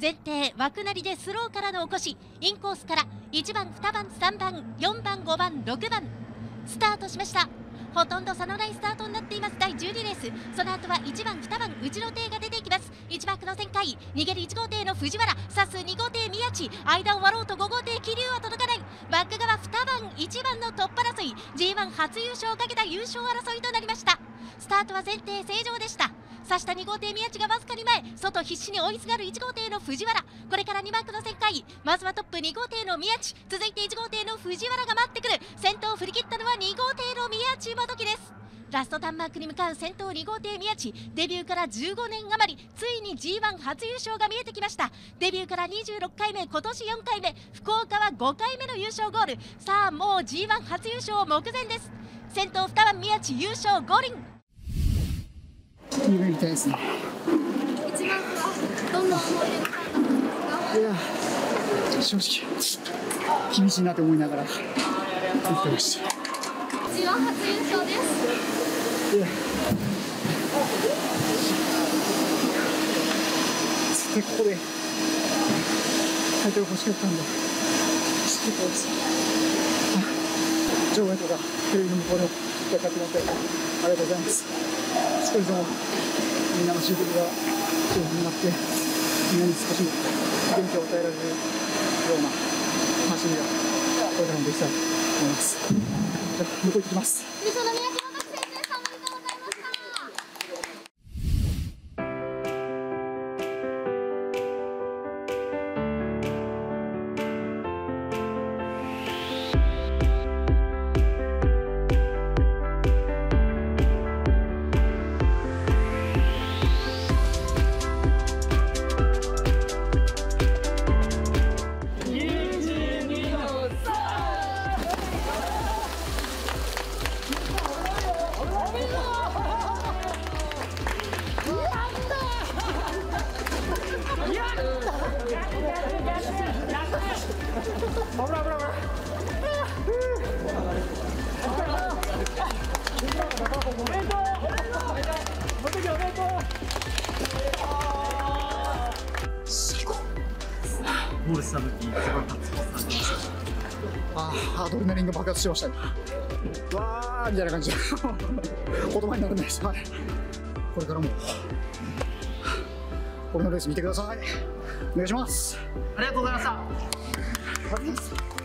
前提枠なりでスローからの起こし。インコースから1番2番3番4番5番6番。スタートしました。ほとんど差のないスタートになっています。第12レース。その後は1番2番内の艇が出ていきます。1枠の旋回。逃げる1号艇の藤原。刺す2号艇宮地。間を割ろうと5号艇桐生は届かない。バック側2番1番のトップ争い。G1 初優勝をかけた優勝争いとなりました。スタートは前提正常でした。刺した2号艇宮地がわずかに前外必死に追いすがる1号艇の藤原。これから2マークの旋回まずはトップ2号艇の宮地。続いて1号艇の藤原が待ってくる。先頭を振り切ったのは2号艇の宮地もどきです。ラストタンマークに向かう先頭2号艇宮地。デビューから15年余りついに G1 初優勝が見えてきました。デビューから26回目今年4回目福岡は5回目の優勝ゴール。さあもう G1 初優勝目前です。先頭2番宮地優勝五輪。たいですね一番はどんな思い出いや正直厳しいなと思いながら。生きてました。G1 初優勝です。いや。絶対ここで。タイトル欲しかったんで結構です。場外とかテレビの向こうでってもらってありがとうございます。少しでもみんなの集客が幸福になってみんなに少し元気を与えられるような楽しみがこれからもできたらと思います。じゃあ向こう行ってきます。ゴールした時一番立つ感じましたあアドレナリンが爆発しましたねわーみたいな感じで言葉にならないですはいこれからも俺のレース見てくださいお願いしますありがとうございましたあ